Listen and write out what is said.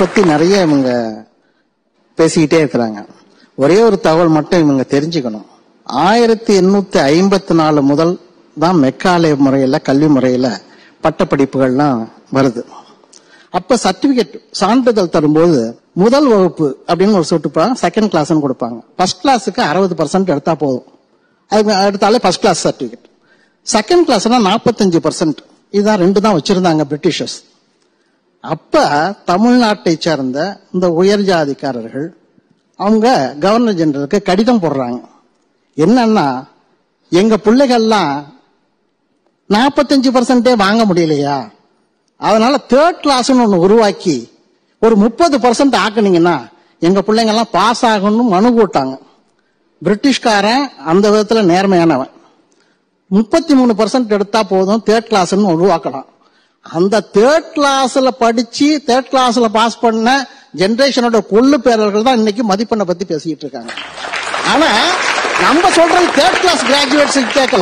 பத்தி நிறைய இவங்க பேசிக்கிட்டே இருக்கிறாங்க. ஒரே ஒரு தகவல் மட்டும் இவங்க தெரிஞ்சுக்கணும். ஆயிரத்தி எண்ணூத்தி ஐம்பத்தி நாலு முதல் தான் மெக்காலய முறையில கல்வி முறையில பட்டப்படிப்புகள்லாம் வருது. அப்ப சர்டிபிகேட் சான்றிதழ் தரும்போது முதல் வகுப்பு அப்படின்னு ஒரு சொல்லிட்டுப்பாங்க செகண்ட் கிளாஸ்னு கொடுப்பாங்க. ஃபர்ஸ்ட் கிளாஸுக்கு அறுபது பர்சன்ட் எடுத்தா போதும். அது எடுத்தாலே ஃபர்ஸ்ட் கிளாஸ் சர்டிபிகேட் செகண்ட் கிளாஸ்னா நாற்பத்தஞ்சு பர்சன்ட் இதுதான் ரெண்டு தான் வச்சிருந்தாங்க பிரிட்டிஷர்ஸ். அப்ப தமிழ்நாட்டை சேர்ந்த இந்த உயர் ஜாதிக்காரர்கள் அவங்க கவர்னர் ஜெனரலுக்கு கடிதம் போடுறாங்க. என்னன்னா எங்க பிள்ளைகள்லாம் நாற்பத்தஞ்சு பர்சன்டே வாங்க முடியலையா? அதனால தேர்ட் கிளாஸ்னு ஒன்று உருவாக்கி ஒரு முப்பது பர்சன்ட் ஆக்குனீங்கன்னா எங்க பிள்ளைங்கெல்லாம் பாஸ் ஆகணும்னு மனு போட்டாங்க. பிரிட்டிஷ்காரன் அந்த விதத்தில் நேர்மையானவன். முப்பத்தி மூணு பர்சன்ட் எடுத்தா போதும் தேர்ட் கிளாஸ்னு உருவாக்கலாம். அந்த தேர்ட் கிளாஸ்ல படிச்சு தேர்ட் கிளாஸ்ல பாஸ் பண்ண ஜெனரேஷனோட கொள்ளு பேரர்கள் தான் இன்னைக்கு மதிப்பெண்ணை பத்தி பேசிட்டு இருக்காங்க. ஆனா நம்ம சொல்றது தேர்ட் கிளாஸ் கிராஜுவேட்ஸ் கேட்கல